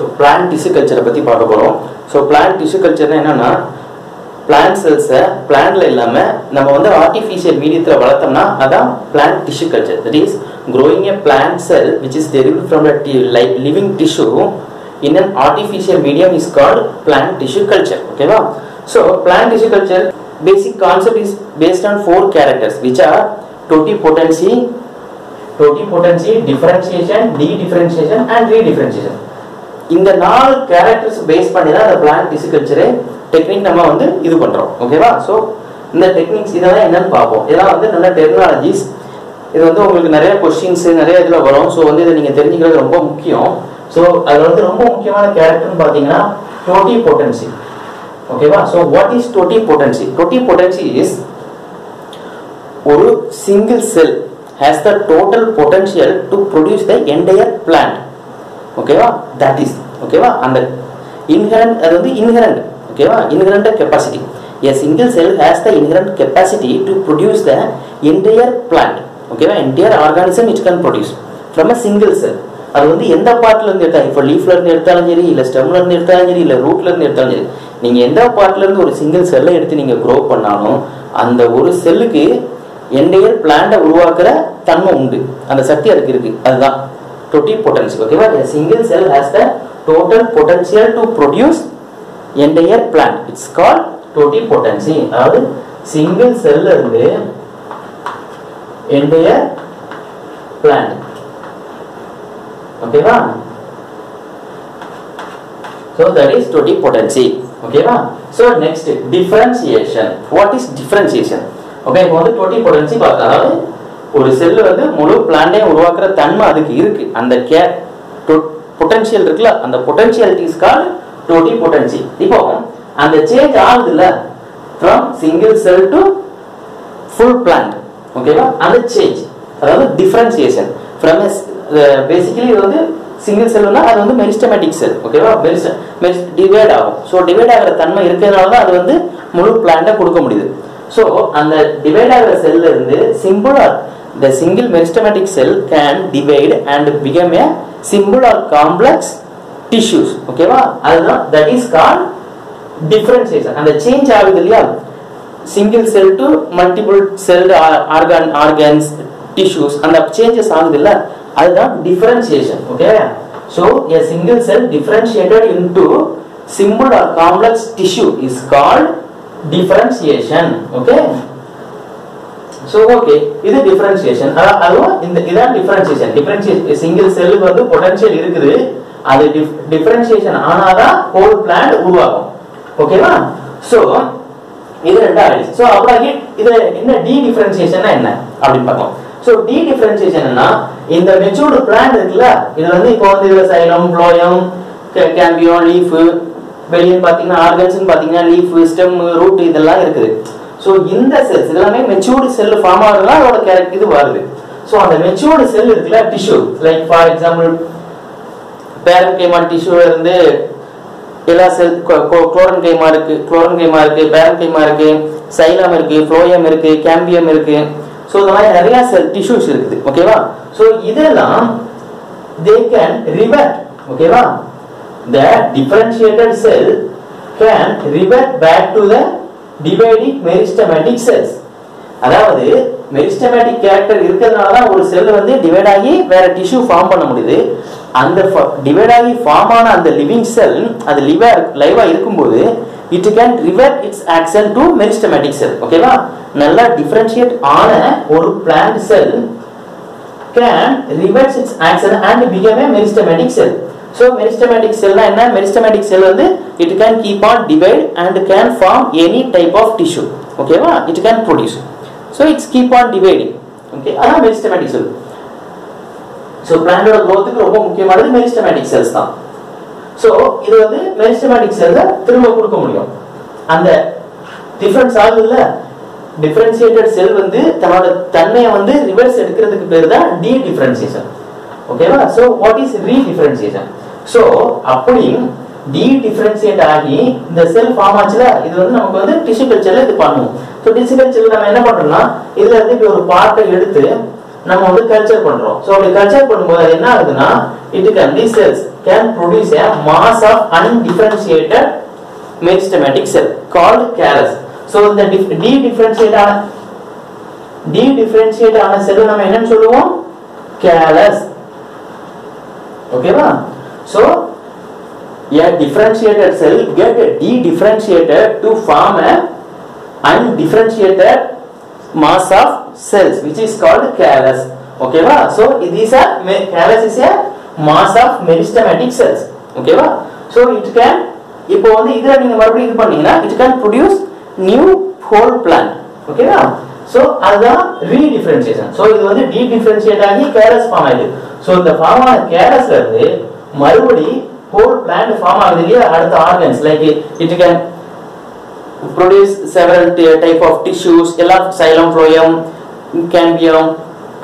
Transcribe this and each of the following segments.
So plant tissue கல்ச்சரை பற்றி பார்க்க போகிறோம் ஸோ பிளான்ட் டிஷ்யூ கல்ச்சர்னா என்னன்னா பிளான்ட் செல்ஸை பிளான்ட்ல இல்லாமல் நம்ம வந்து ஆர்டிஃபிஷியல் மீடியத்தில் வளர்த்தோம்னா அதான் plant tissue culture that is growing a plant cell which is derived from a t- like living tissue in an artificial medium is called plant tissue culture ஓகேவா so plant tissue culture basic concept is based on four characters which are totipotency totipotency differentiation de-differentiation and redifferentiation இந்த நாலு characters base பண்ணி தான் அந்த plan டிசிகல்ச்சரு technique நம்ம வந்து இது பண்ணுறோம் ஓகேவா ஸோ இந்த டெக்னிக்ஸ் இதெல்லாம் என்னன்னு பார்ப்போம். இதெல்லாம் வந்து நல்ல டெக்னாலஜிஸ் இது வந்து உங்களுக்கு நிறைய கொஸ்டின்ஸ் நிறைய இதில் வரும். ஸோ வந்து இதை நீங்கள் தெரிஞ்சுக்கிறது ரொம்ப முக்கியம். ஸோ அதில் வந்து ரொம்ப முக்கியமான கேரக்டர்னு பார்த்தீங்கன்னா டோட்டி பொட்டன்சி ஓகேவா so what is totipotency totipotency is ஒரு single cell has the total potential to produce the entire plant ஓகேவா? தட் இஸ் ஓகேவா? அந்த இன்ஹரண்ட் அது வந்து இன்ஹரண்ட் ஓகேவா? Inherent capacity a single cell has the inherent capacity to produce the entire plant ஓகேவா? Entire organism it can produce from a single cell அது வந்து எந்த பார்ட்லேருந்து எடுத்தாலும் இப்போ லீஃப்லேருந்து எடுத்தாலும் சரி இல்லை ஸ்டெம்லேருந்து எடுத்தாலும் சரி இல்லை ரூட்லேருந்து எடுத்தாலும் சரி நீங்கள் எந்த பார்ட்லேருந்து ஒரு சிங்கிள் செல்லை எடுத்து நீங்கள் க்ரோ பண்ணாலும் அந்த ஒரு செல்லுக்கு என்டையர் பிளான்ட்டை உருவாக்குற தன்மை உண்டு. அந்த சக்தி அதுக்கு இருக்குது அதுதான். டொட்டி பொட்டன்சி ஓகேவா single cell has the total potential to produce entire plant it's call totipotency அதாவது சிங்கிள் செல்ல இருந்து என்டையர் பிளான்ட் ஓகேவா so that is totipotency ஓகேவா so next differentiation. What is differentiation? Okay இப்போ வந்து totipotency பார்த்தா அதாவது ஒரு செல் வந்து முழு பிளான்டையும் உருவாக்குற தன்மை அதுக்கு இருக்கு. அந்த கே பொட்டன்ஷியல் இருக்குல்ல அந்த பொட்டன்ஷியாலிட்டி இஸ் கால் டோட்டிபொட்டன்சி இப்போ அந்த சேஞ்ச் ஆகுதுல்ல from single cell to full plant ஓகேவா அந்த சேஞ்ச் அதாவது டிஃபரன்சியேஷன் ஃப்ரம் பேசிக்கலி இது வந்து சிங்கிள் செல்னா அது வந்து மெரிஸ்டமேட்டிக் செல் ஓகேவா மெரிஸ் டிவைட் ஆகும். ஸோ டிவைட் ஆகிற தன்மை இருக்கிறதுனால தான் அது வந்து முழு பிளான்ட்டை கொடுக்க முடியுது. ஸோ அந்த டிவைட் ஆகிற செல்ல இருந்து or the single meristematic cell can divide and become a simple or complex tissues ஓகேவா அதுதான் தட் இஸ் கால் டிஃபரன்சியேஷன் அந்த சேஞ்ச் ஆகுது இல்லையா single cell to multiple cell organ organs tissues அந்த சேஞ்சஸ் ஆகுது இல்ல அதுதான் differentiation okay so a single cell differentiated into simple or complex tissue is called differentiation okay so okay இது differentiation அதுவும் இந்த இதான் டிஃபரன்சியேஷன் டிஃபரன்சியேஷன் சிங்கிள் செல்லுக்கு வந்து பொட்டன்ஷியல் இருக்குது. அது டிஃபரன்சியேஷன் ஆனாதான் ஹோல் பிளான் உருவாகும். ஓகேவா ஸோ இது ரெண்டாவது ஸோ அப்புறம் இது என்ன டி டிஃபரன்சியேஷன் என்ன? அப்படின்னு பார்க்கலாம் ஸோ டி டிஃபரன்சியேஷன்னா இந்த மெச்சூர்டு பிளான் இருக்குல்ல இது வந்து இப்போ வந்து இதுல சைலம் ஃப்ளோயம் கேம்பியம் லீஃப் வெளியே பார்த்தீங்கன்னா ஆர்கன்ஸ்னு பார்த்தீங்கன்னா லீஃப் ஸ்டெம் ரூட் இதெல்லாம் இருக்குது. ஸோ இந்த செல்ஸ் எல்லாமே மெச்சூர்டு செல் ஃபார்ம் ஆகுதுன்னா அதோட கேரக்டர் இது வருது. ஸோ அந்த மெச்சூர்டு செல் இருக்குல்ல டிஷ்யூ லைக் ஃபார் எக்ஸாம்பிள் பேரன் கைமா டிஷ்யூல இருந்து எல்லா செல் குளோரன் கைமா இருக்கு குளோரன் கைமா இருக்கு பேரன் கைமா இருக்கு சைலம் இருக்கு ஃப்ளோயம் இருக்கு கேம்பியம் இருக்கு. ஸோ இந்த மாதிரி நிறைய செல் டிஷ்யூஸ் இருக்குது ஓகேவா ஸோ இதெல்லாம் தே கேன் ரிவர்ட் ஓகேவா the differentiated cell can revert back to the dividing meristematic cells அதாவது மெரிஸ்டமேட்டிக் கேரக்டர் இருக்கிறதுனால தான் ஒரு செல் வந்து டிவைட் ஆகி வேற டிஷ்யூ ஃபார்ம் பண்ண முடியுது. அந்த டிவைட் ஆகி ஃபார்ம் ஆன அந்த லிவிங் செல் அது லிவா லைவா இருக்கும்போது it can revert its action to meristematic cell ஓகேவா நல்லா டிஃபரன்ஷியேட் ஆன ஒரு plant cell can reverts its action and become a meristematic cell so meristematic செல்னா என்ன? மெரிஸ்டமேட்டிக் செல் வந்து it can keep on divide and can form any type of tissue ஓகேவா it can produce so its keep on dividing okay அதான் meristematic cell so பிளான்டோட க்ரோத்துக்கு ரொம்ப முக்கியமானது meristematic cells தான். So இது வந்து மெரிஸ்டமேட்டிக் செல்ஸை திரும்ப கொடுக்க முடியும். அந்த டிஃபரன்ஸ் ஆகுதுல்ல? டிஃபரன்சியேட்டட் செல் வந்து தன்னோட தன்மையை வந்து ரிவர்ஸ் எடுக்கிறதுக்கு பேர் தான் டி டிஃபரன்சியேஷன் ஓகேவா so what is re so அப்படி டி டிஃபரன்சியேட் ஆகி இந்த செல் ஃபார்ம் ஆச்சுல இது வந்து நமக்கு வந்து டிஷ்யூ கல்ச்சர்ல இது பண்ணுவோம் ஸோ டிஷ்யூ கல்ச்சர்ல நம்ம என்ன பண்றோம்னா இதுல இருந்து இப்படி ஒரு பார்ட்டை எடுத்து நம்ம வந்து கல்ச்சர் பண்றோம். ஸோ அப்படி கல்ச்சர் பண்ணும்போது அது என்ன ஆகுதுன்னா it can the cells can produce a mass of undifferentiated meristematic cell called callus so இந்த டி டிஃபரன்சியேட் ஆன டி டிஃபரன்சியேட் ஆன செல் நம்ம என்னன்னு சொல்லுவோம்? Callus ஓகேவா so a differentiated cell get de-differentiated to form a undifferentiated mass of cells which is called callus ஓகேவா so these are me- callus is a mass of meristematic cells ஓகேவா so it can இப்போ வந்து இதுல நீங்க மறுபடியும் இது பண்ணீங்கன்னா it can produce new whole plant ஓகேவா so அதுதான் redifferentiation so இது வந்து de-differentiate ஆகி callus ஃபார்ம் ஆயிடுது so இந்த ஃபார்ம் ஆன callusல இருந்து மறுபடி whole plant ஃபார்ம் ஆகுது இல்லையா அடுத்த organs like it can produce several t- type of tissues எல்லாம் xylem phloem cambium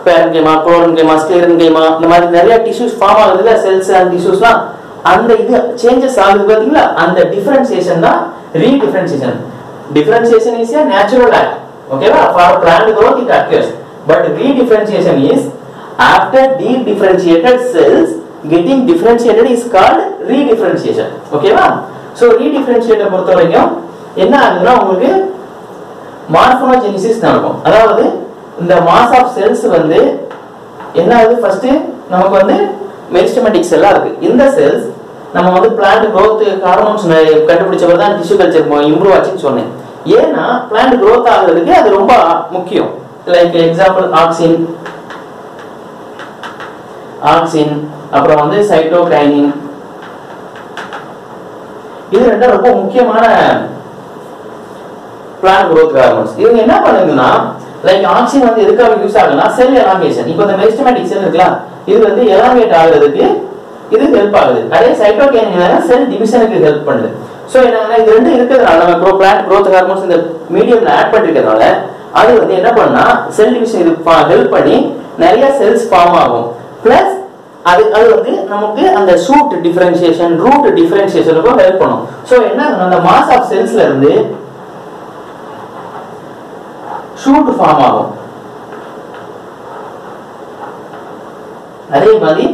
parenchyma chlorenchyma sclerenchyma இந்த மாதிரி நிறைய tissues ஃபார்ம் ஆகுதுல செல்ஸ் அண்ட் டிஷ்யூஸ்லாம் அந்த இது சேஞ்சஸ் ஆகுது பாத்தீங்களா அந்த டிஃபரன்சியேஷன் தான் redifferentiation differentiation is a natural act ஓகேவா for plant growth it occurs but redifferentiation is after de-differentiated cells getting differentiated is called redifferentiation. ஓகேவா so redifferentiated பொறுத்த வரைக்கும் என்ன ஆகுதுன்னா உங்களுக்கு மார்பனோஜெனிசிஸ் நடக்கும். அதாவது இந்த மாஸ் ஆஃப் செல்ஸ் வந்து என்ன ஆகுது? ஃபர்ஸ்ட் நமக்கு வந்து மெரிஸ்டமேட்டிக் செல்லாக இருக்கு. இந்த செல்ஸ் நம்ம வந்து பிளான்ட் growth ஹார்மோன்ஸ் கண்டுபிடிச்சவர் தான் டிஷ்யூ கல்ச்சர் இம்ப்ரூவ் ஆச்சுன்னு சொன்னேன். ஏன்னா பிளான்ட் க்ரோத் ஆகுறதுக்கு அது ரொம்ப முக்கியம். லைக் எக்ஸாம்பிள் ஆக்சின் ஆக்சின் அப்புறம் வந்து சைட்டோகைனின் இது ரெண்டும் ரொம்ப முக்கியமான பிளான்ட் குரோத் ஹார்மோன்ஸ் இவங்க என்ன பண்ணுதுன்னா லைக் ஆக்சின் வந்து எதுக்காக யூஸ் ஆகுதுன்னா செல் எலாங்கேஷன் இப்போ இந்த மெரிஸ்டமேட்டிக் செல் இருக்கலாம் இது வந்து எலாங்கேட் ஆகுறதுக்கு இது ஹெல்ப் ஆகுது. அதே சைட்டோகைனின் செல் டிவிஷனுக்கு ஹெல்ப் பண்ணுது. ஸோ என்ன இது ரெண்டு இருக்கிறதுனால நம்ம ப்ரோ பிளான் க்ரோத் ஹார்மோன்ஸ் இந்த மீடியம்ல ஆட் பண்ணிருக்கிறதுனால அது வந்து என்ன பண்ணா செல் டிவிஷன் இது ஹெல்ப் பண்ணி நிறைய செல்ஸ் ஃபார்ம் ஆகும். பிளஸ் அது அது வந்து நமக்கு அந்த ஷூட் டிஃபரன்சியேஷன் ரூட் டிஃபரன்சியேஷனுக்கும் ஹெல்ப் பண்ணும். ஸோ என்ன அந்த மாஸ் ஆஃப் செல்ஸ்ல இருந்து ஷூட் ஃபார்ம் ஆகும். அதே மாதிரி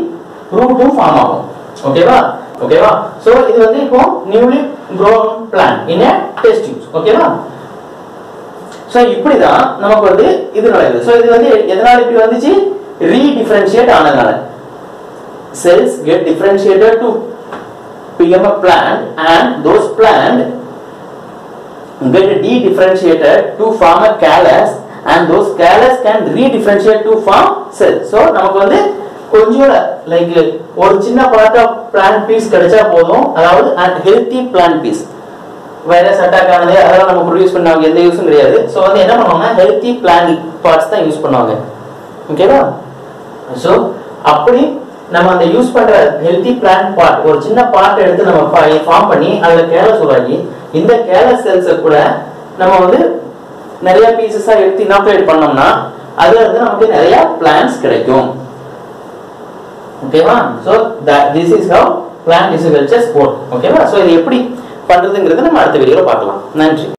ரூட்டும் ஃபார்ம் ஆகும். ஓகேவா ஓகேவா சோ இது வந்து இப்போ newly grown plant in a test tubes ஓகேவா சோ இப்படிதான் நமக்கு வந்து இது நடக்குது சோ இது வந்து எதனால இப்படி வந்துச்சு ரீடிஃபரன்ஷியேட் ஆனதுனால cells get differentiated to become a plant and those plant get de-differentiated to form a callus and those callus can re-differentiate to form cell so நமக்கு வந்து கொஞ்சம் லைக் ஒரு சின்ன பார்ட் ஆஃப் பிளான்ட் பீஸ் கிடைச்சா போதும். அதாவது and healthy plant piece virus attack ஆனது அதெல்லாம் நம்ம ப்ரொடியூஸ் பண்ணாங்க எந்த யூஸும் கிடையாது. ஸோ வந்து என்ன பண்ணுவாங்கன்னா ஹெல்த்தி பிளான்ட் பார்ட்ஸ் தான் யூஸ் பண்ணுவாங்க. ஓகேவா ஸோ அப்படி நம்ம அந்த யூஸ் பண்ற ஹெல்த்தி பிளான் பார்ட் ஒரு சின்ன பார்ட் எடுத்து நம்ம ஃபார்ம் பண்ணி அதில் கேலஸ் உருவாக்கி இந்த கேலஸ் செல்ஸை கூட நம்ம வந்து நிறைய பீசஸா எடுத்து இனாப்ரேட் பண்ணோம்னா அதுல இருந்து நமக்கு நிறைய பிளான்ஸ் கிடைக்கும். ஓகேவா so this is how plant tissue culture sport ஓகேவா ஸோ இது எப்படி பண்றதுங்கிறது நம்ம அடுத்த வீடியோவில் பார்க்கலாம். நன்றி.